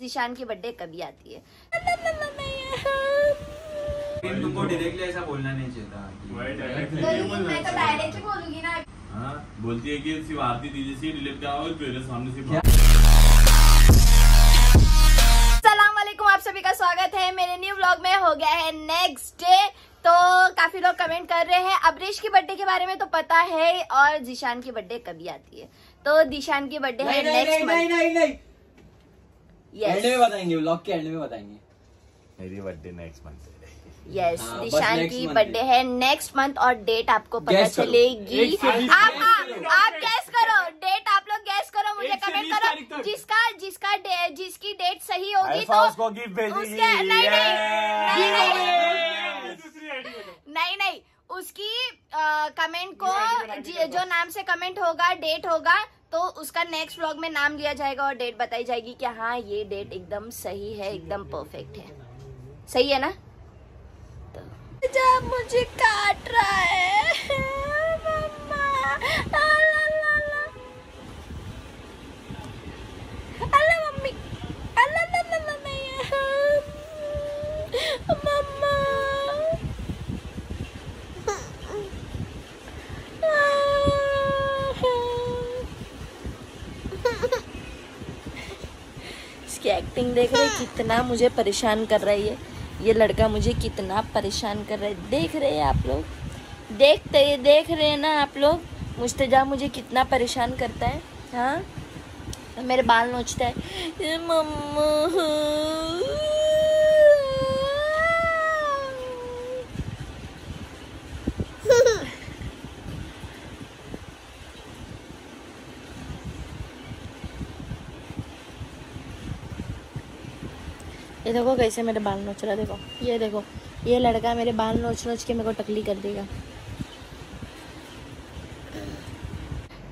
जीशान की बर्थडे कभी आती है। तुमको डायरेक्टली ऐसा बोलना नहीं चाहिए था। कि- मैं तो बोलूँगी ना। हाँ? बोलती है कि सिर्फ़ आरती दीदी से डिलीट करा और मेरे सामने से सलाम वालेकुम आप सभी का स्वागत है मेरे न्यू व्लॉग में। हो गया है नेक्स्ट डे तो काफ़ी लोग कमेंट कर रहे हैं। अबरीश की बर्थडे के बारे में तो पता है और जीशान की बर्थडे कभी आती है। तो दिशान की बर्थडे है नहीं नहीं नेक्स्ट नहीं नहीं नहीं। एंड में बताएँगे व्लॉग के एंड में बताएँगे मेरी बर्थडे नेक्स्ट मंथ है। यस हाँ, बस की बर्थडे है। नेक्स्ट मंथ और डेट आपको पता चलेगी। आप आप गैस करो। डेट आप लोग गैस करो मुझे कमेंट करो। जिसका जिसका डे- जिसकी डेट सही होगी तो उसको उसके नहीं नहीं। नहीं नहीं। नहीं नहीं। उसकी कमेंट को जो नाम से कमेंट होगा डेट होगा तो उसका नेक्स्ट व्लॉग में नाम लिया जाएगा और डेट बताई जाएगी कि हाँ ये डेट एकदम सही है, एकदम परफेक्ट है। सही है ना? तो जब मुझे काट रहा है मम्मा आ, ला, ला, ला। अल्लाह मम्मी अल्लाह ला, ला, ला, नहीं मम्मा इसकी एक्टिंग देख रहे कितना मुझे परेशान कर रहा है ये। ये लड़का मुझे कितना परेशान कर रहा है। देख रहे हैं आप लोग। देखते ये देख रहे हैं ना आप लोग। मुश्तजा मुझे कितना परेशान करता है हाँ? मेरे बाल नोचता है। मम्मा ये देखो कैसे मेरे बाल नोच रहा देखो। ये देखो ये लड़का मेरे बाल नोच नोच के मेरे को टकली कर देगा।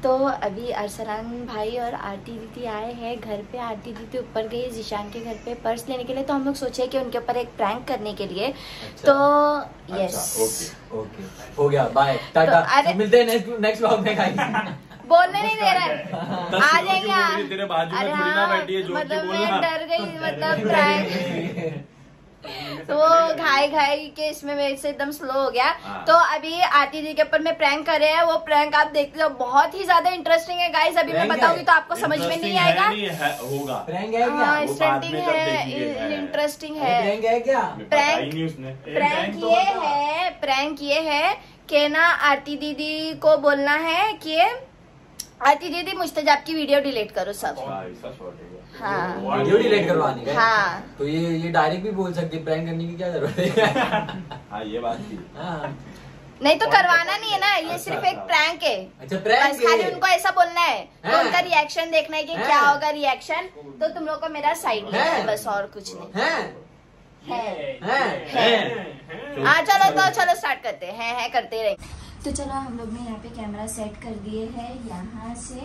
तो अभी अरसलान भाई और आरती दीदी आए हैं घर पे। आरती दीदी ऊपर गई जीशान के घर पे पर्स लेने के लिए। तो हम लोग सोचे कि उनके ऊपर एक प्रैंक करने के लिए। अच्छा, तो यस ओके ओके। हो गया बाय टाटा। तो मिलते हैं नेक्स्ट नेक्स्ट व्लॉग में गाइस बोलने नहीं दे रहा है। आ जाएँगे अरे हाँ, है, मतलब मैं डर गई मतलब तो वो घाई घाई के इसमें मेरे से एकदम स्लो हो गया। हाँ। तो अभी आरती जी के ऊपर में प्रैंक कर रहे हैं वो प्रैंक आप देखते हो बहुत ही ज़्यादा इंटरेस्टिंग है गाइस अभी मैं बताऊँगी तो आपको समझ में नहीं आएगा। होगा। प्रैंक क्या? वो बाद इंटरेस्टिंग है। इंटरेस्टिंग है। प्रैंक है क्या? हमें पता ही नहीं उसने। प्रैंक ये है प्रैंक ये है कि ना आरती दीदी को बोलना है कि आरती दीदी मुस्तजाब की वीडियो डिलीट करो सब हाँ, है। हाँ वीडियो डिलीट करवाने का हाँ तो ये ये डायरेक्ट भी बोल सकते प्रैंक करने की क्या ज़रूरत है हाँ ये बात थी हाँ नहीं तो करवाना नहीं है ना ये अच्छा, सिर्फ़ एक अच्छा। प्रैंक है अच्छा प्रैंक खाली उनको ऐसा बोलना है तो हाँ। उनका रिएक्शन देखना है कि हाँ। क्या होगा रिएक्शन तो तुम लोग को मेरा साइड लेना है हाँ। बस और कुछ नहीं है है है है हाँ चलो तो चलो स्टार्ट करते हैं है करते रहे तो चलो हम लोग ने यहाँ पे कैमरा सेट कर दिए है। यहाँ से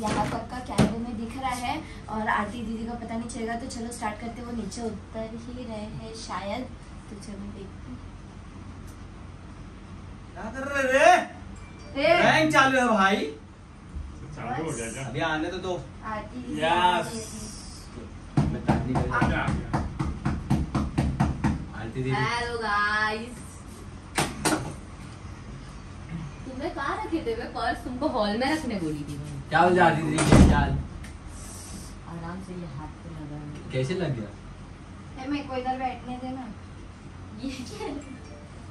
यहाँ तक का कैमरे में दिख रहा है। और आरती दीदी का पता नहीं चलेगा तो चलो स्टार्ट करते वो नीचे उतर ही रहे हैं शायद। तो चलो देखते हैं। क्या कर रहे रे? ए, चालू है भाई। चालू हो गया अभी आने तो दो। आरती गया। आरती दीदी। हेलो गाइस कहाँ रखे थे? वे पर्स तुमको हॉल में रखने बोली थी। क्या दीदी क्या चाल आराम से ये हाथ पे लगा है। कैसे लग गया? ए, मेरे को इधर बैठने देना ये क्या? है?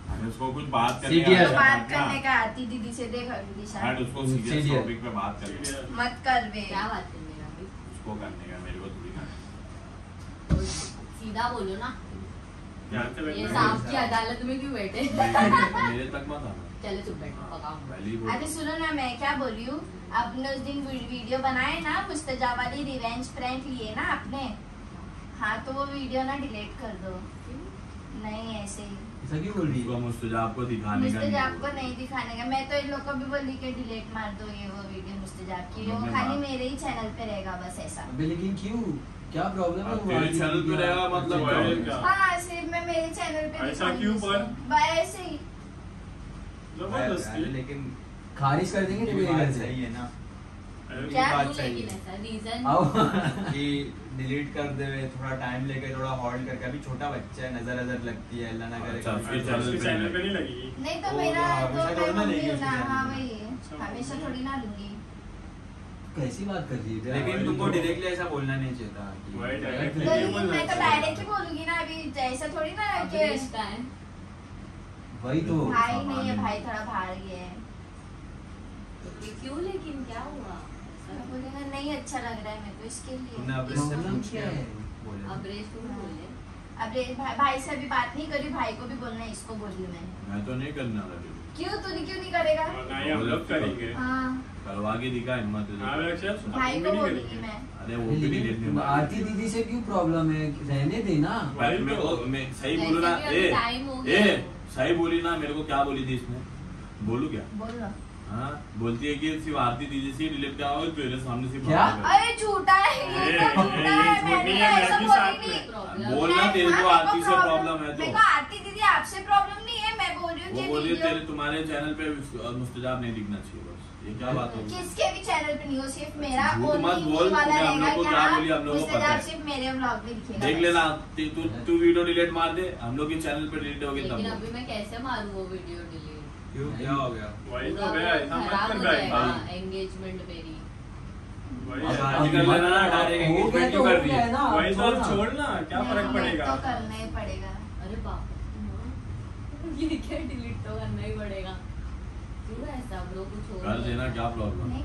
हमें उसको कुछ बात करने सीधी है। तो का बात करने का आरती दीदी से देख अभी हट उसको सीधी सीरियस। है। टॉपिक पे बात करनी है मत कर बे। क्या बात करने का भाई? उसको करने का मेरे को थोड़ी ना। सीधा बोलो ना। ये सांप की अदालत में क्यों बैठे? मेरे मेरे तक मत आना। चलो चुप बैठो पकाओ अरे सुनो ना मैं क्या बोल रही हूँ? आपने उस दिन वीडियो बनाए ना मुस्तजा वाली रिवेंज प्रैंक लिए ना आपने? हाँ तो वो वीडियो ना डिलीट कर दो। नहीं ऐसे ही। ऐसा क्यों बोल रही उसको है मुस्तजाब को दिखाने का नहीं दिखाने का। मैं तो इन लोग को भी बोली कि डिलीट मार दो ये वो वीडियो मुस्तजाब की। वो खाली मेरे। ही चैनल पे रहेगा बस ऐसा। अबे लेकिन क्यों? क्या प्रॉब्लम है अब चैनल पे रहेगा मतलब हाँ सिर्फ़ मैं मेरे चैनल पे ऐसा क्यों पर? ऐसे ही। ज़बरदस्ती। लेकिन खारिज कर देंगे तेरे बात से सही है ना। क्या? बात सही है। रीजन आओ। कि डिलीट कर देवे थोड़ा टाइम लेके थोड़ा होल्ड करके। अभी छोटा बच्चा है नज़र नज़र लगती है अल्लाह ना करे अच्छा, चैनल पे नहीं लगेगी। नहीं तो मेरा तो तो हमेशा मैं थोड़ी ना बोलती लेगी हूँ ना। हाँ चैनल वही हमेशा थोड़ी ना लूँगी। कैसी बात कर रही है? लेकिन तुमको डायरेक्टली ऐसा बोलना नहीं चाहिए था। तो मैं तो डायरेक्टली बोलूँगी ना अभी ऐसा थोड़ी ना कि का है। वही तो भाई नहीं है भाई थोड़ा बाहर गया है। ये क्यों लेकिन क्या हुआ? बोलेगा नहीं अच्छा लग रहा है मेरे को इसके लिए। अब इससे प्रॉब्लम पूछ क्या? लिया है? बोले। अब्रेश को बोले। अब रे- भाई, भाई से अभी बात नहीं करी भाई को भी बोलना है इसको बोली मैं। मैं तो नहीं करने वाला क्यों? तूने क्यों नहीं करेगा? ना हम लोग करेंगे। हाँ। करवा के दिखा हिम्मत है तो। हाँ, भाई को बोलूँगी मैं। अरे वो भी नहीं लेकिन आरती दीदी से क्यों प्रॉब्लम है? रहने देना भाई मैं सही वैसे बोलू ना भी ए हो गया। ए सही बोली ना मेरे को क्या बोली थी इसमें बोलू क्या? बोलना। हाँ बोलती है कि सिर्फ़ आरती दीजिए से डिलीट क्या हो तेरे सामने से क्या? अरे झूठा है ये तो ए, झूठा है मैंने ऐसा बोली नहीं। बोलना तेरे को आरती से प्रॉब्लम है मेरे तो को आरती दीदी आपसे प्रॉब्लम नहीं है मैं बोल रही हूँ वो कि बोलिए तेरे तुम्हारे चैनल पे मुस्तजाब नहीं दिखना चाहिए बस। ये क्या बात होगी किसके भी चैनल पे नहीं हो सिर्फ़ मेरा झूठ मत बोल, वाला हम रहेगा लोग को क्या हाँ, बोली, हम लोग को पता है। सिर्फ़ मेरे व्लॉग में दिखेगा देख लेना तू तू तू वीडियो डिलीट मार दे हम लोग के चैनल पे डिलीट होगी लेकिन तब अभी मैं कैसे मारूं वो वीडियो डिलीट क्यों क्या हो गया? वही तो गया ऐसा मत कर हो भाई एंगेजमेंट मेरी। वही है। कर हो तो क्यों हो कर रही गया है? है? ना वही तो छोड़ ना। छोड़ ना क्या फ़र्क पड़ेगा तो करना ही पड़ेगा। अरे बाप ये क्या डिलीट तो करना ही पड़ेगा। क्यों ऐसा ब्रो कुछ हो कर देना क्या प्रॉब्लम नहीं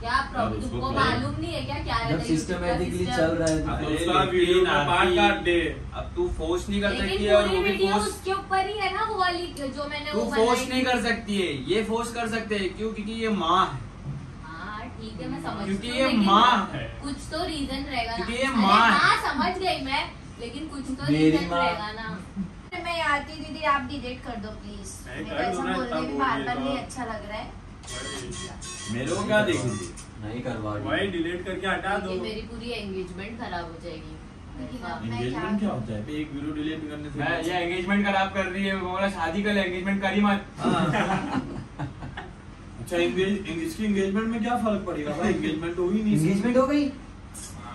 क्या प्रॉब्लम तुमको मालूम नहीं है क्या? क्या जब है सिस्टमेटिकली चल रहा है तो उसका वीडियो का पार्ट काट दे अब तू फोर्स नहीं कर सकती है और वो भी फोर्स उसके ऊपर ही है ना वो वाली जो मैंने तू फोर्स नहीं कर सकती है ये फोर्स कर सकते हैं क्यों? क्योंकि ये माँ है। हाँ ठीक है मैं समझ क्योंकि ये माँ है। कुछ तो रीजन रहेगा क्योंकि ये माँ हाँ। समझ गई मैं लेकिन कुछ तो रीजन रहेगा ना। मैं आती दीदी आप डिलीट कर दो प्लीज़ मेरे को ऐसा बोलने इतना बार बार नहीं अच्छा लग रहा है। मेरे को क्या देखेंगे? नहीं करवा रही वही डिलीट करके हटा दो। मेरी पूरी एंगेजमेंट खराब हो जाएगी। एंगेजमेंट क्या होता है? एक वीडियो डिलीट करने से मैं ये एंगेजमेंट खराब कर रही है बोला शादी कर ले एंगेजमेंट करी मत। अच्छा एंगेज इसकी एंगेजमेंट में क्या फ़र्क पड़ेगा भाई? एंगेजमेंट हो ही नहीं। एंगेजमेंट हो गई।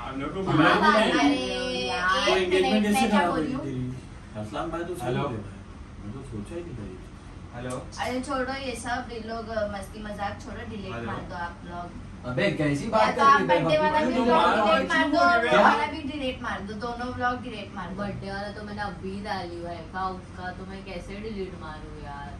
हम लोग को हाँ, बुलाया हाँ, नहीं। अरे एंगेजमेंट कैसे खराब हुई रही हूँ? भाई तो हेलो। हैं। मैं तो सोचा ही नहीं था हेलो अरे छोड़ो ये सब ये लोग मस्ती मज़ाक छोड़ो डिलीट मार दो आप लोग अबे कैसी बात तो कर रही बर्थडे वाला भी है? डिलीट मार दो? वाला भी डिलीट मार दो दोनों ब्लॉग डिलीट मार दो बर्थडे वाला तो मैंने अभी डाली हुआ है का उसका तो मैं कैसे डिलीट मारूं यार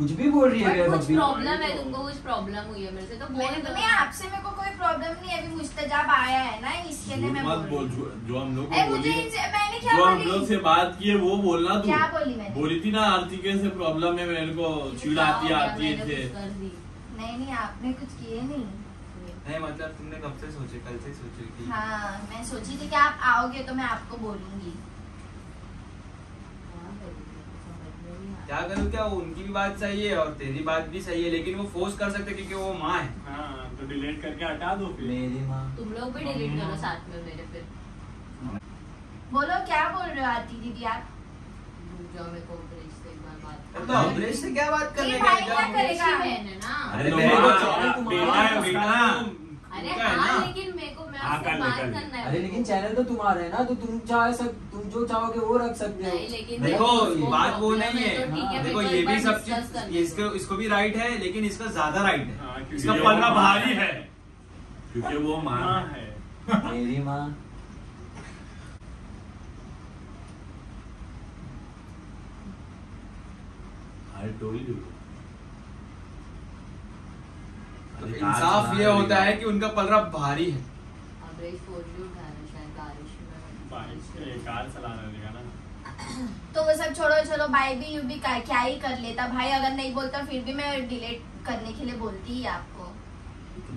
कुछ भी बोल रही है कुछ प्रॉब्लम है तुमको कुछ प्रॉब्लम हुई है मेरे से तो बोल मैंने नहीं आपसे मेरे को कोई प्रॉब्लम नहीं है अभी मुस्तजाब आया है ना इसके लिए मैं मत बोल जो जो हम लोग मुझे बोली मैंने क्या जो हम लोग से बात की है वो बोलना तू। क्या बोली मैंने? बोली थी ना आरती के से प्रॉब्लम है मेरे को चिड़ आती है है नहीं नहीं आपने कुछ किए नहीं। नहीं मतलब तुमने कब से सोचे कल से सोचे कि हाँ मैं सोची थी कि आप आओगे तो मैं आपको बोलूँगी हाँ, बोली, समझ में नहीं आया। क्या करूँ क्या वो उनकी भी बात सही है और तेरी बात भी सही है लेकिन वो फोर्स कर सकते क्योंकि वो माँ है। हाँ तो डिलीट करके हटा दो फिर। मेरी माँ। तुम लोग भी डिलीट करो साथ में मेरे फिर। बोलो क्या बोल रहे हो आती दीदी आप? रुक जाओ मेरे को ब्रिज से एक बार बात तो अमरीश से क्या बात करने का क्या करेगा? बहन है ना अरे तो बेटा है बेटा अरे हाँ लेकिन हाँ, आपसे कर ले, कर ले। अरे लेकिन चैनल तो तुम्हारा है ना तो तुम चाहे सक तुम जो चाहोगे वो रख सकते हो। देखो बात वो नहीं है। तो है देखो ये भी सब चीज़ इसको इसको भी राइट है लेकिन इसका ज़्यादा राइट है। हाँ, इसका ये पलड़ा भारी है। क्योंकि वो माँ हाँ मेरी माँ। आई टोल्ड यू तो इंसाफ ये होता है कि उनका पलड़ा भारी है। तो वो सब छोड़ो चलो भाई भी यू भी क्या क्या ही कर लेता भाई अगर नहीं बोलता फिर भी मैं डिलीट करने के लिए बोलती ही आपको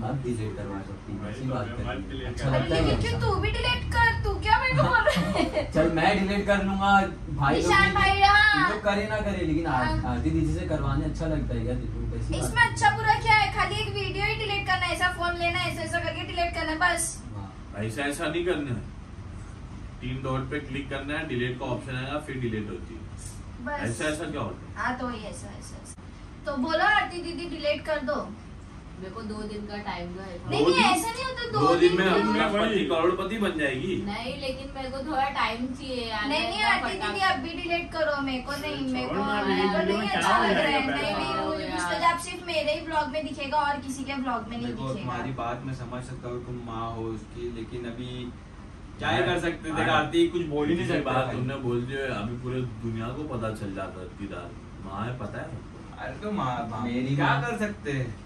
मत डिलीट करवा सकती ऐसी तो बात कर है। अच्छा लगता है क्यों तू भी डिलीट कर तू क्या मेरे को बोल रहा है चल मैं डिलीट कर लूँगा भाई निशान भाई, हाँ। लोग करे ना करे लेकिन हाँ। आरती दीदी से करवाने अच्छा लगता है तुम इसमें अच्छा बुरा क्या है खाली एक वीडियो ही डिलीट करना है ऐसा फ़ोन लेना ऐसा ऐसा करके डिलीट करना बस। ऐसा ऐसा नहीं करना है। तीन डॉट पे क्लिक करना है डिलीट का ऑप्शन आएगा फिर डिलीट होती है। ऐसा ऐसा क्या होता है? हाँ तो ऐसा ऐसा ऐसा। तो बोलो आरती दीदी डिलीट कर दो। मेरे को दो दिन का टाइम दो नहीं नहीं ऐसा नहीं होता दो दिन में का- करोड़पति बन जाएगी। नहीं लेकिन मेरे को थोड़ा टाइम चाहिए यार नहीं नहीं फटाफट- दीदी अब भी डिलीट करो मेरे को नहीं मेरे को को नहीं अच्छा लग रहा है। नहीं नहीं आप सिर्फ़ मेरे ही ब्लॉग में दिखेगा और किसी के ब्लॉग में नहीं देखो दिखेगा। तुम्हारी बात मैं समझ सकता हूँ तुम माँ हो उसकी लेकिन अभी क्या कर सकते थे आरती कुछ बोल ही नहीं सकता बात। तुमने बोल दी है, अभी पूरे दुनिया को पता चल जाता है माँ है पता है? अरे तो माँ मेरी क्या कर सकते हैं?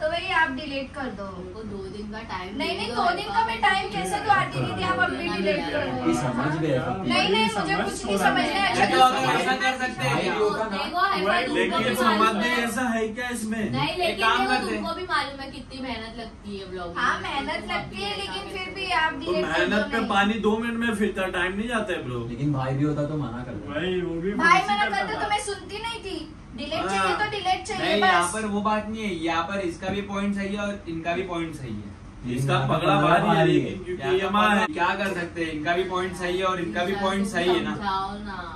तो वही आप डिलीट कर दो। मेरे को दो दिन का टाइम नहीं नहीं दो दिन का मैं टाइम कैसे दूँ आती दीदी आप अब भी डिलीट कर दो। समझ गए नहीं नहीं मुझे कुछ नहीं समझना है। अरे तो अच्छा अगर ऐसा कर सकते। हैं भाई, है वही, लेकिन मालूम में ऐसा है क्या इसमें? नहीं लेकिन करते। तुमको भी मालूम है कितनी मेहनत लगती है ब्लॉग हाँ मेहनत लगती है लेकिन फिर भी आप तो डिलीट कर मेहनत पे पानी दो मिनट में फिरता टाइम नहीं जाता है ब्रो लेकिन भाई भी होता तो मना कर देता। वही वो भी भाई मना करता करते तो मैं सुनती नहीं थी। डिलीट हाँ। चाहिए तो डिलीट चाहिए नहीं यहाँ पर वो बात नहीं है यहाँ पर इसका भी पॉइंट सही है और इनका भी पॉइंट सही है। इसका यहाँ पे पगला पगला भारी है क्योंकि क्या कर सकते हैं? इनका भी पॉइंट सही है और इनका भी पॉइंट सही है ना।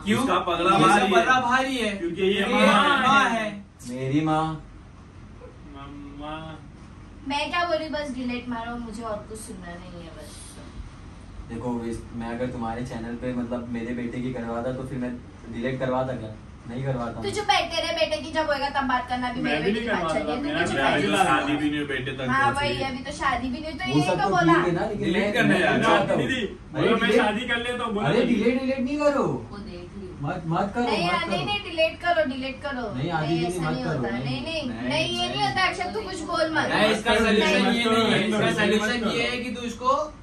क्यों? इसका पगला इसका भारी है। भारी है। क्योंकि ये माँ है। मेरी माँ। मैं क्या बोली बस डिलीट मारो मुझे और कुछ सुनना नहीं है बस। देखो मैं अगर तुम्हारे चैनल पे मतलब मेरे बेटे की करवाता तो फिर मैं डिलीट करवाता क्या? नहीं करवाता तू चुप बैठ तेरे बेटे की जब होएगा तब बात करना अभी मैं भी नहीं करवाता, मेरा भी भी। शादी भी नहीं बेटे तक हाँ वही अभी तो शादी भी नहीं तो सब तो तो बोला है मैं- करने जा हो। हूँ। दीदी बोलो मैं शादी कर ले तो बोलो अरे डिलीट डिलीट नहीं करो वो मत मत करो नहीं मत नहीं नहीं डिलीट करो डिलीट करो नहीं, आधी दीदी मत करो, नहीं। नहीं नहीं ये नहीं। होता अक्षर तू कुछ बोल मत नहीं इसका नहीं, ये नहीं है इसका नहीं, ये है कि तू इसको डिलीट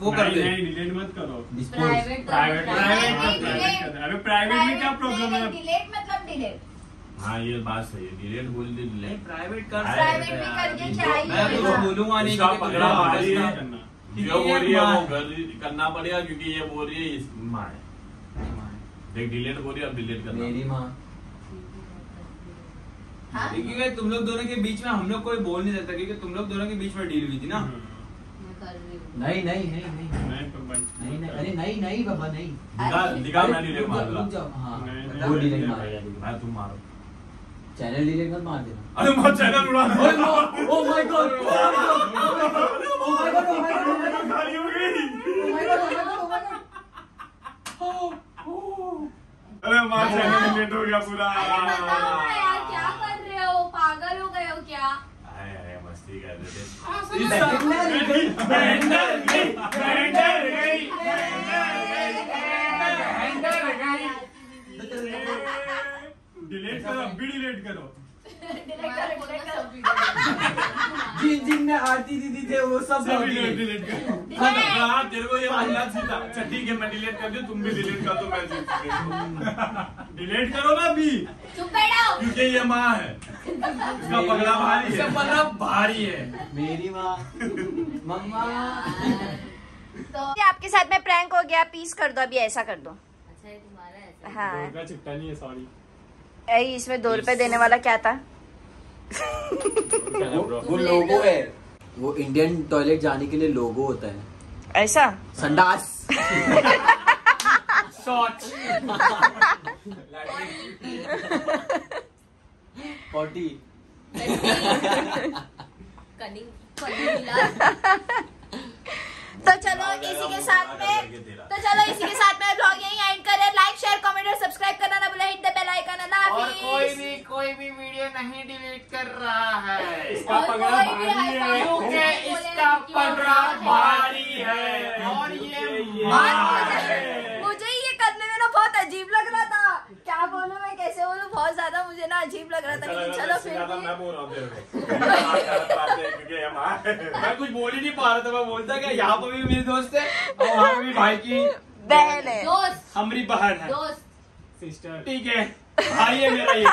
वो कर दे नहीं डिलीट मत करो. प्राइवेट प्राइवेट प्राइवेट नहीं, प्राइवेट कर दे। प्राइवेट में क्या प्रॉब्लम है? डिलीट मतलब डिलीट हाँ ये बात सही है। डिलीट बोल दी डिलीट प्राइवेट कर प्राइवेट हैं करके। मैं होगा? कुछ बोलूँगा नहीं इसका क्योंकि पगड़ा तुम है। का- जो ये बोल रही है वो कर करना पड़ेगा क्योंकि ये बोल रही है इस माँ है। देख डिलीट बोल रही है अब डिलीट करना। मेरी माँ। हाँ? क्योंकि तुम लोग दोनों के बीच में हम लोग कोई बोल नहीं सकता क्योंकि तुम लोग दोनों के बीच में डील हुई थी ना। मैं कर रही हूँ नहीं नहीं नहीं नहीं नहीं तो नहीं नहीं अरे नहीं नहीं बाबा नहीं दिखा दिखा अरे, मैं मारूँगा रुक जाओ, हाँ नहीं, वो नहीं, डिलीट नहीं, मारेगा मैं तुम मारो चैनल डिलीट मत मार देना अरे मत चैनल उड़ा। ओ my god oh my god oh my god oh my god खाली हो गई ओ माय गॉड अरे माँ चैनल डिलीट हो गया पूरा अरे बताओ यार क्या कर रहे हो पागल हो गए हो क्या आए आए मस्ती कर रहे थे ब्लेंडर गई ब्लेंडर गई डिलीट करो। अब भी डिलीट करो डिलीट करो डिलीट करो जिन जिन में आरती दीदी थे वो सब डिलीट करो। तेरे को ये वाली याद थी था अच्छा ठीक है मैं डिलीट कर दूँ तुम भी डिलीट कर दो मैं डिलीट करो ना अभी। चुप बैठो क्योंकि ये माँ है। इसका पगड़ा भारी है। पगड़ा भारी है। मेरी माँ। मम्मा। तो आपके साथ में प्रैंक हो गया पीस कर दो अभी ऐसा कर दो। अच्छा ये तुम्हारा ऐसा। हाँ। चिपटा नहीं है सॉरी इसमें दो रुपए देने वाला क्या था? वो लोगो है। वो इंडियन टॉयलेट जाने के लिए लोगो होता है। ऐसा? संडास। पॉटी कनिंग तो चलो इसी के साथ में तो चलो इसी के साथ में ब्लॉग यही एंड करें लाइक शेयर कमेंट और सब्सक्राइब करना ना भूलें। Hit the bell icon Allah और कोई भी कोई भी वीडियो नहीं डिलीट कर रहा है। इसका और पगड़ा भारी है। क्योंकि इसका पगड़ा भारी है। और ये माँ मुझे है मुझे ये करने में ना बहुत अजीब लग रहा था क्या बोलूँ मैं कैसे बोलूँ बहुत ज़्यादा मुझे ना अजीब लग रहा था लेकिन चलो फिर भी। मैं बोल रहा हूँ मैं कुछ बोल ही नहीं पा रहा था मैं बोलता क्या यहाँ पर भी मेरे दोस्त है और वहाँ पर भी भाई की बहन है। दोस्त। हमारी बहन है। दोस्त। सिस्टर ठीक है भाई है मेरा ये।